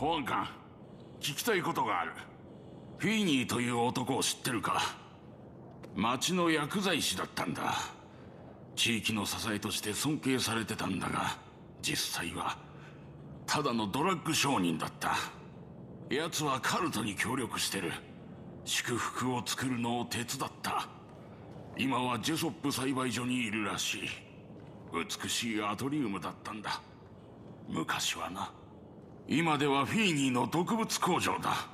保安官聞きたいことがある。フィーニーという男を知ってるか。町の薬剤師だったんだ。地域の支えとして尊敬されてたんだが実際はただのドラッグ商人だった。奴はカルトに協力してる。祝福を作るのを手伝った。今はジェソップ栽培所にいるらしい。美しいアトリウムだったんだ。昔はな。今ではフィーニーの毒物工場だ。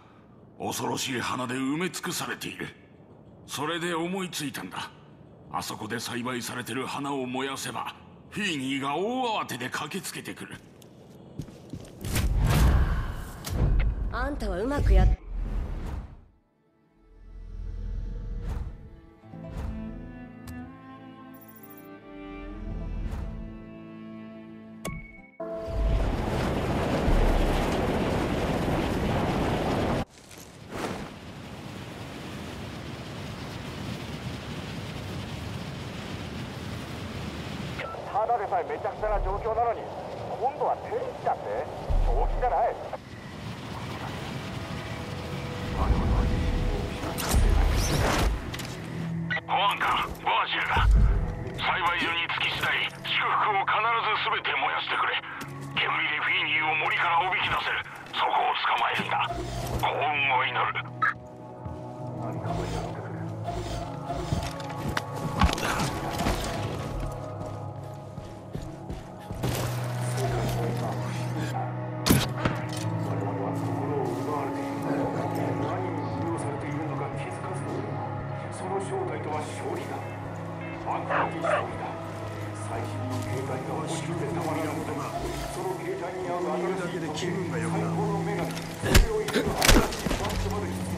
恐ろしい花で埋め尽くされている。それで思いついたんだ。あそこで栽培されてる花を燃やせばフィーニーが大慌てで駆けつけてくる。あんたはうまくやっだでさえめちゃくちゃな状況なのに今度は天使だって正気じゃない。保安官ボアジルだ栽培所に着き次第祝福を。必ず全て燃やしてくれ煙でフィーニーを。森からおびき出せるそこを。捕まえるんだ幸運を。祈る正体とは勝利だ。悪的勝利だ。最新の携帯が欲しくてたまらぬことがその携帯に合う新しい時計。最高の女神。それをる新しいバットまで必要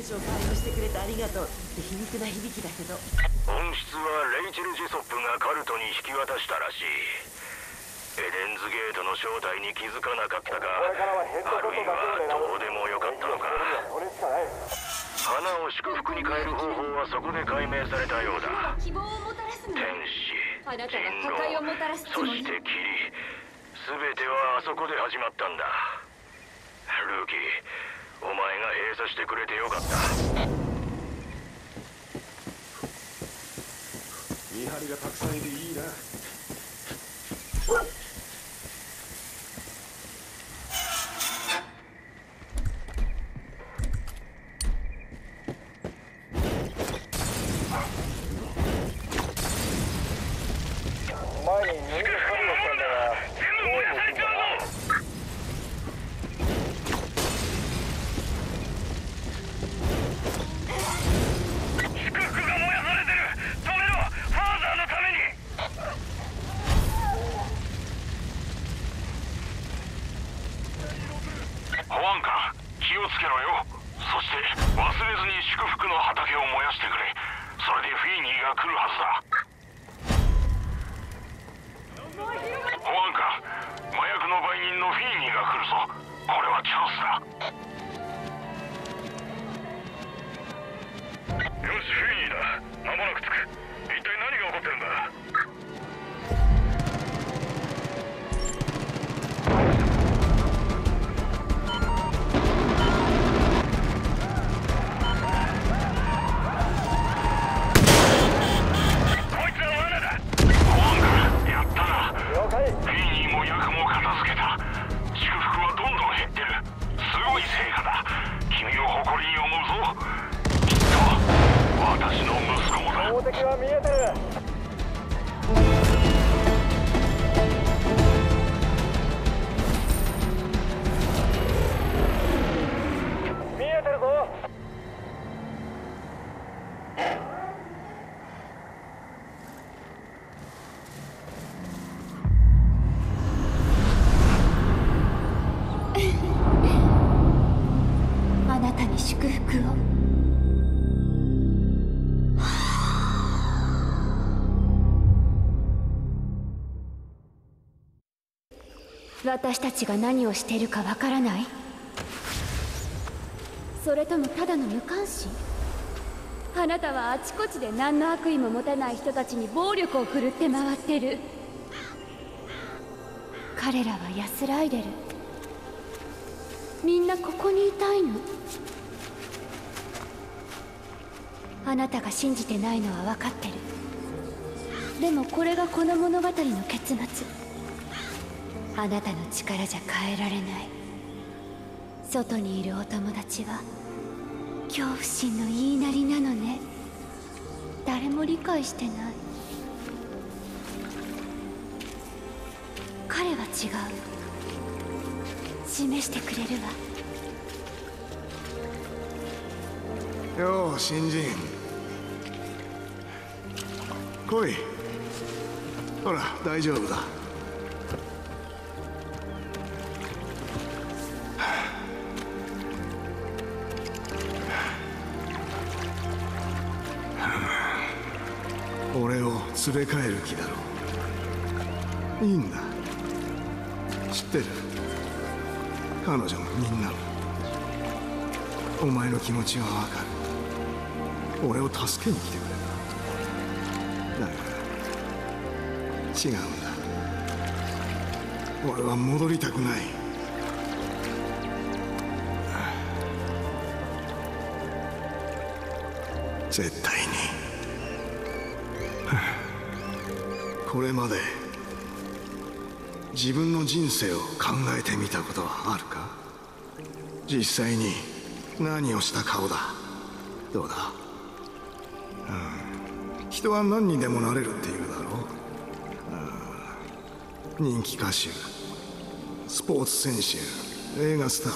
刑務所を開放してくれてありがとう。って皮肉な響きだけど。本質はレイチェル・ジェソップがカルトに引き渡したらしい。エデンズゲートの正体に気づかなかったかあるいはどうでもよかったのか。花を祝福に変える方法はそこで解明されたようだ。希望をもたらすの天使あなたが人破壊をもたらすつそして霧全てはあそこで始まったんだ。ルーキーお前が閉鎖してくれてよかった。見張りがたくさんいていいな。も役も片付けた。祝福はどんどん減ってる。すごい成果だ。君を誇りに思うぞ。きっと私の息子もだ。私たちが何をしているかわからない？それともただの無関心？あなたはあちこちで何の悪意も持たない人たちに暴力を振るって回ってる。彼らは安らいでる。みんなここにいたいの。あなたが信じてないのは分かってる。でもこれがこの物語の結末。あなたの力じゃ変えられない。外にいるお友達は恐怖心の言いなりなのね。誰も理解してない。彼は違う。示してくれるわ。よう新人。来い。ほら大丈夫だ。連れ帰る気だろう。いいんだ。知ってる。彼女もみんなもお前の気持ちはわかる。俺を助けに来てくれただが違うんだ。俺は戻りたくない。絶対に。これまで自分の人生を考えてみたことはあるか？実際に何をした顔だ？どうだ？うん。人は何にでもなれるっていうだろう、うん、人気歌手スポーツ選手映画スター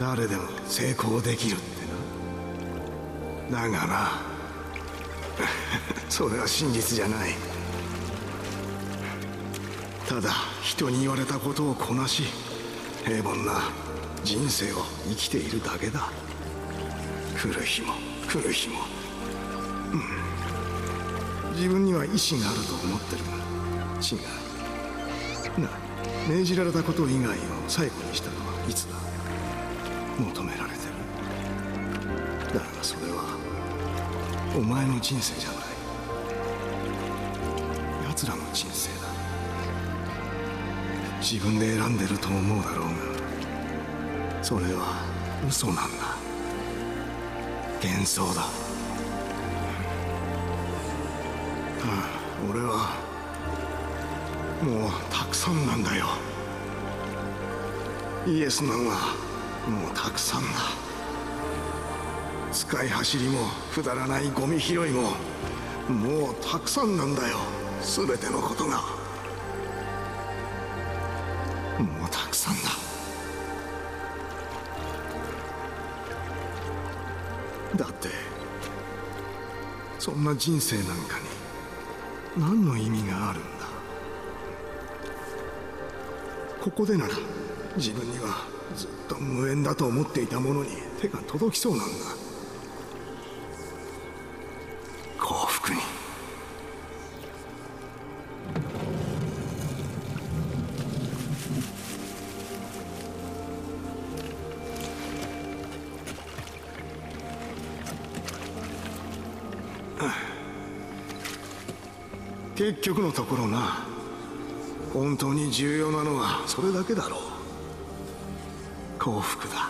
誰でも成功できるってな。だがな。それは真実じゃない。ただ。人に言われたことをこなし平凡な人生を生きているだけだ。来る日も来る日も、うん、自分には意志があると思ってるが違う。な命じられたこと以外を最後にしたのはいつだ。求められてる。だがそれはお前の人生じゃない。自分で選んでると思うだろうがそれは嘘なんだ。幻想だ。ああ俺はもうたくさんなんだよ。イエスマンはもうたくさんだ。使い走りもくだらないゴミ拾いももうたくさんなんだよ。全てのことが。もうたくさんだ。だってそんな人生なんかに何の意味があるんだ。ここでなら自分にはずっと無縁だと思っていたものに手が届きそうなんだ。結局のところな。本当に重要なのはそれだけだろう。幸福だ。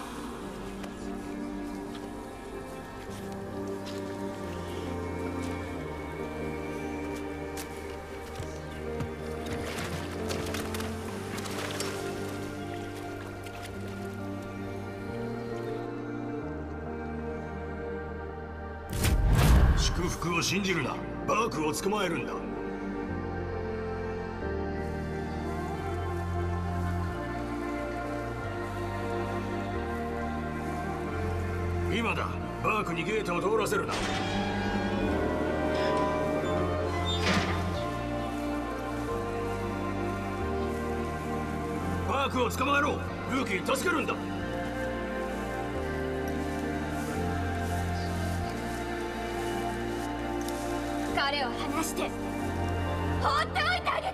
祝福を信じるな。バークを捕まえるんだ。今だ。バークにゲートを通らせるな。バークを捕まえろ。ルーキー助けるんだ。彼を離して放っておいてあげ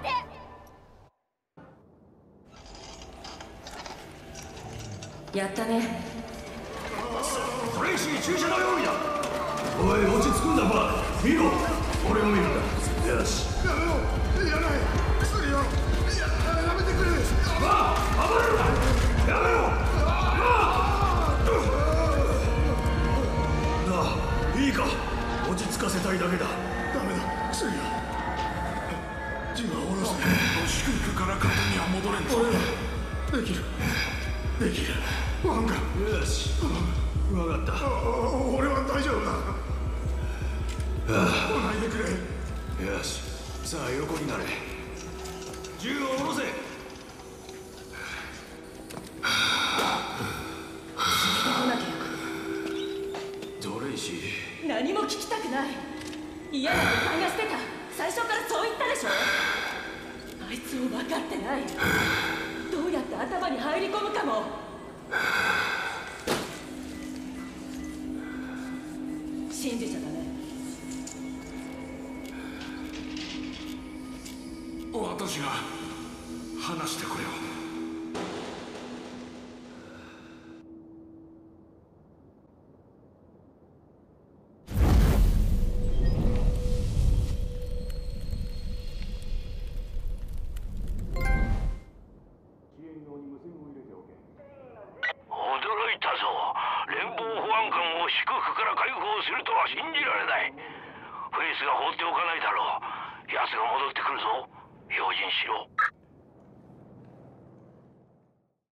て。やったねトレイシー注射の用意だおい落ち着くんだバー見ろ俺を見るんだよしやめろいらない薬をややめてくれバー暴れるなやめろバーなあいいか落ち着かせたいだけだダメだ薬がジムは下ろせ祝福から勝手には戻れんぞ俺はできるできるワンガよし分かった。俺は大丈夫だ。来ないでくれ。よし。さあ横になれ。銃を下ろせ。トレイシー何も聞きたくない。嫌な予感がしてた。最初からそう言ったでしょ。あいつを分かってない。どうやって頭に入り込むかも話してくれよ